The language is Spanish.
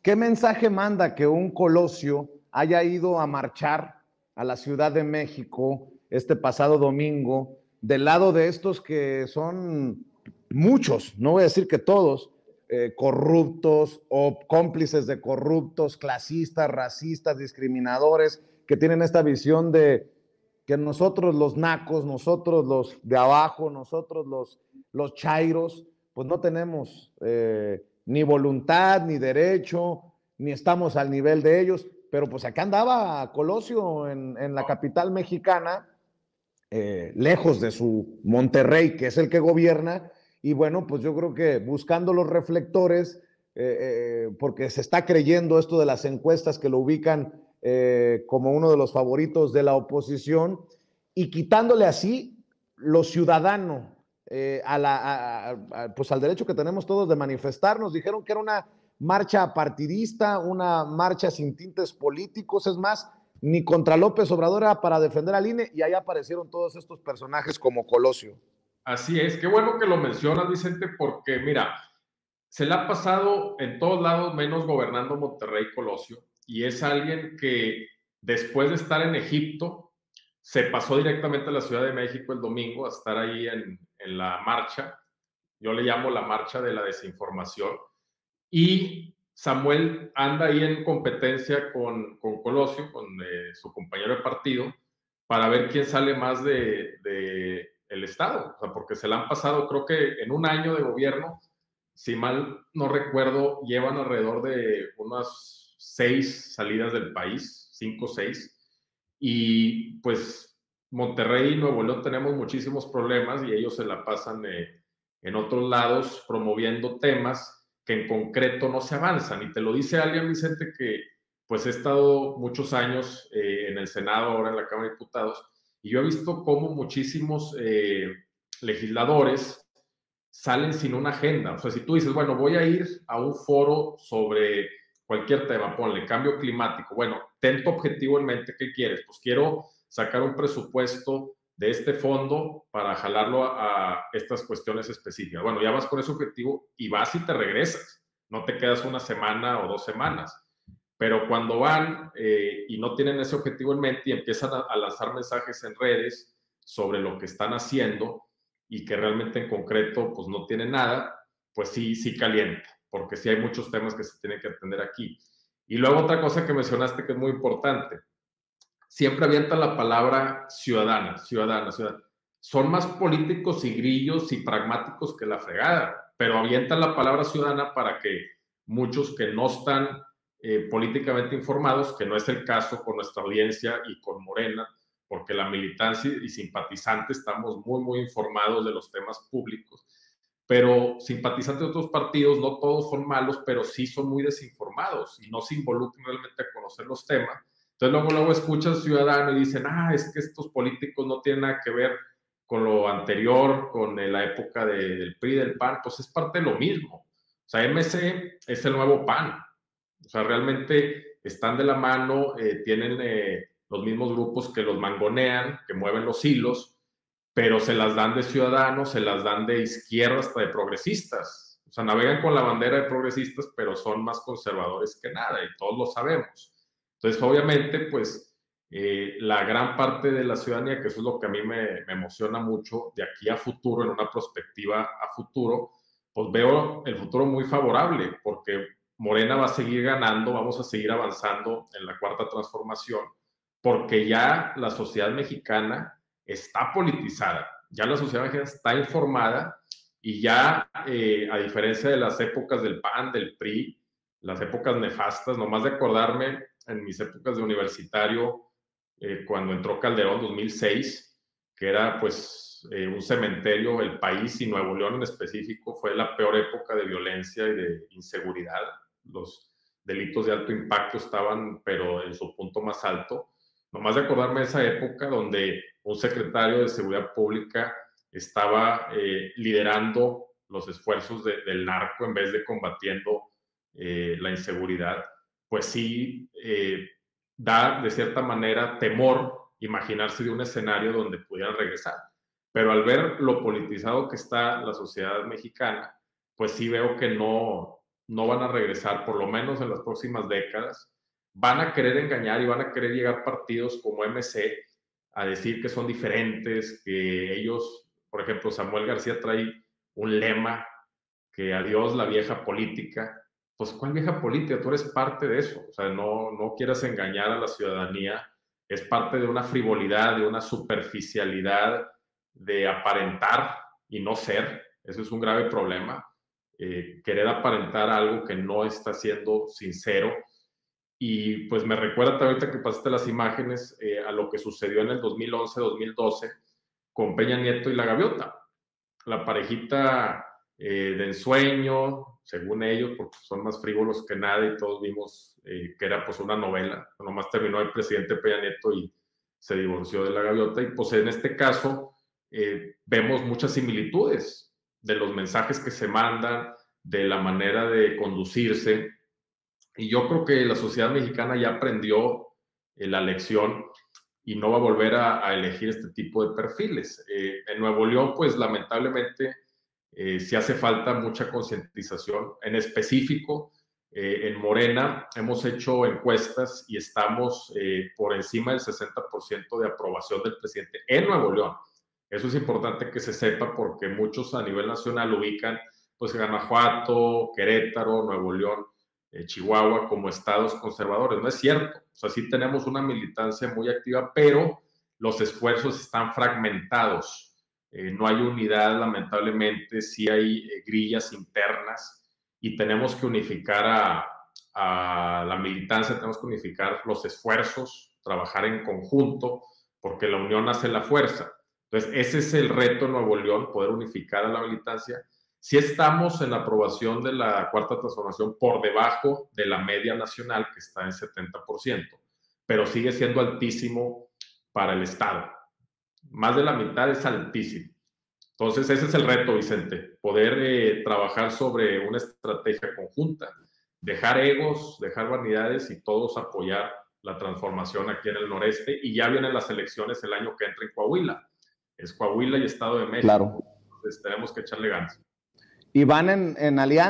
¿qué mensaje manda que un Colosio haya ido a marchar a la Ciudad de México este pasado domingo del lado de estos que son muchos, no voy a decir que todos, eh, corruptos o cómplices de corruptos, clasistas, racistas, discriminadores, que tienen esta visión de que nosotros los nacos, nosotros los de abajo, nosotros los, los chairos, pues no tenemos eh, ni voluntad, ni derecho, ni estamos al nivel de ellos. Pero pues acá andaba Colosio en, la capital mexicana, eh, lejos de su Monterrey, que es el que gobierna, y bueno, pues yo creo que buscando los reflectores, eh, porque se está creyendo esto de las encuestas que lo ubican como uno de los favoritos de la oposición, y quitándole así lo ciudadano, eh, a la, pues al derecho que tenemos todos de manifestarnos. Dijeron que era una marcha partidista, una marcha sin tintes políticos, es más, ni contra López Obrador era para defender al INE y ahí aparecieron todos estos personajes como Colosio. Así es, qué bueno que lo mencionas, Vicente, porque mira, se le ha pasado en todos lados menos gobernando Monterrey Colosio y es alguien que después de estar en Egipto, se pasó directamente a la Ciudad de México el domingo a estar ahí en, la marcha. Yo le llamo la marcha de la desinformación. Y Samuel anda ahí en competencia con, con Colosio, con eh, su compañero de partido, para ver quién sale más de, el Estado. Porque se le han pasado, creo que en un año de gobierno, si mal no recuerdo, llevan alrededor de unas seis salidas del país, cinco o seis y pues Monterrey y Nuevo León tenemos muchísimos problemas y ellos se la pasan eh, en otros lados promoviendo temas que en concreto no se avanzan. Y te lo dice alguien, Vicente, que pues he estado muchos años eh, en el Senado, ahora en la Cámara de Diputados, y yo he visto cómo muchísimos eh, legisladores salen sin una agenda. O sea, si tú dices, bueno, voy a ir a un foro sobre cualquier tema, ponle cambio climático. Bueno, ten tu objetivo en mente, ¿qué quieres? Pues quiero sacar un presupuesto de este fondo para jalarlo a, estas cuestiones específicas. Bueno, ya vas con ese objetivo y vas y te regresas. No te quedas una semana o dos semanas. Pero cuando van eh, y no tienen ese objetivo en mente y empiezan a, lanzar mensajes en redes sobre lo que están haciendo y que realmente en concreto pues no tienen nada, pues sí, sí calienta porque sí hay muchos temas que se tienen que atender aquí. Y luego otra cosa que mencionaste que es muy importante, siempre avienta la palabra ciudadana, ciudadana, ciudadana. Son más políticos y grillos y pragmáticos que la fregada, pero avientan la palabra ciudadana para que muchos que no están eh, políticamente informados, que no es el caso con nuestra audiencia y con Morena, porque la militancia y simpatizantes estamos muy, muy informados de los temas públicos pero simpatizantes de otros partidos, no todos son malos, pero sí son muy desinformados y no se involucran realmente a conocer los temas. Entonces luego, luego escuchan ciudadano y dicen, ah, es que estos políticos no tienen nada que ver con lo anterior, con la época del PRI, del PAN, pues es parte de lo mismo. O sea, MC es el nuevo PAN. O sea, realmente están de la mano, eh, tienen eh, los mismos grupos que los mangonean, que mueven los hilos, pero se las dan de ciudadanos, se las dan de izquierda hasta de progresistas. O sea, navegan con la bandera de progresistas, pero son más conservadores que nada, y todos lo sabemos. Entonces, obviamente, pues eh, la gran parte de la ciudadanía, que eso es lo que a mí me, emociona mucho, de aquí a futuro, en una perspectiva a futuro, pues veo el futuro muy favorable, porque Morena va a seguir ganando, vamos a seguir avanzando en la cuarta transformación, porque ya la sociedad mexicana está politizada, ya la sociedad mexicana está informada y ya, eh, a diferencia de las épocas del PAN, del PRI, las épocas nefastas, nomás de acordarme en mis épocas de universitario, eh, cuando entró Calderón 2006, que era pues eh, un cementerio, el país y Nuevo León en específico fue la peor época de violencia y de inseguridad. Los delitos de alto impacto estaban, pero en su punto más alto. Nomás de acordarme de esa época donde un secretario de Seguridad Pública estaba eh, liderando los esfuerzos del narco en vez de combatiendo eh, la inseguridad, pues sí eh, da de cierta manera temor imaginarse de un escenario donde pudieran regresar. Pero al ver lo politizado que está la sociedad mexicana, pues sí veo que no, no van a regresar, por lo menos en las próximas décadas. Van a querer engañar y van a querer llegar partidos como MC a decir que son diferentes, que ellos, por ejemplo, Samuel García trae un lema, que adiós la vieja política. Pues, ¿cuál vieja política? Tú eres parte de eso. O sea, no, no quieras engañar a la ciudadanía. Es parte de una frivolidad, de una superficialidad, de aparentar y no ser. Eso es un grave problema. Eh, querer aparentar algo que no está siendo sincero. Y pues me recuerda ahorita que pasaste las imágenes eh, a lo que sucedió en el 2011-2012 con Peña Nieto y la Gaviota. La parejita eh, de ensueño, según ellos, porque son más frívolos que nada y todos vimos que era pues una novela. Nomás terminó el presidente Peña Nieto y se divorció de la Gaviota. Y pues en este caso vemos muchas similitudes de los mensajes que se mandan, de la manera de conducirse. Y yo creo que la sociedad mexicana ya aprendió eh, la lección y no va a volver a, elegir este tipo de perfiles. Eh, en Nuevo León, pues lamentablemente, eh, sí hace falta mucha concientización. En específico, en Morena hemos hecho encuestas y estamos por encima del 60% de aprobación del presidente en Nuevo León. Eso es importante que se sepa porque muchos a nivel nacional ubican pues Guanajuato, Querétaro, Nuevo León, eh, Chihuahua como estados conservadores. No es cierto. O sea, sí tenemos una militancia muy activa, pero los esfuerzos están fragmentados. Eh, no hay unidad, lamentablemente, sí hay eh, grillas internas y tenemos que unificar a, a la militancia, tenemos que unificar los esfuerzos, trabajar en conjunto, porque la unión hace la fuerza. Entonces, ese es el reto en Nuevo León, poder unificar a la militancia. Si estamos en la aprobación de la cuarta transformación por debajo de la media nacional, que está en 70%, pero sigue siendo altísimo para el Estado. Más de la mitad es altísimo. Entonces, ese es el reto, Vicente, poder eh, trabajar sobre una estrategia conjunta, dejar egos, dejar vanidades y todos apoyar la transformación aquí en el noreste. Y ya vienen las elecciones el año que entra en Coahuila es Coahuila y Estado de México. Claro. Entonces tenemos que echarle ganas. Y van en, en alianza.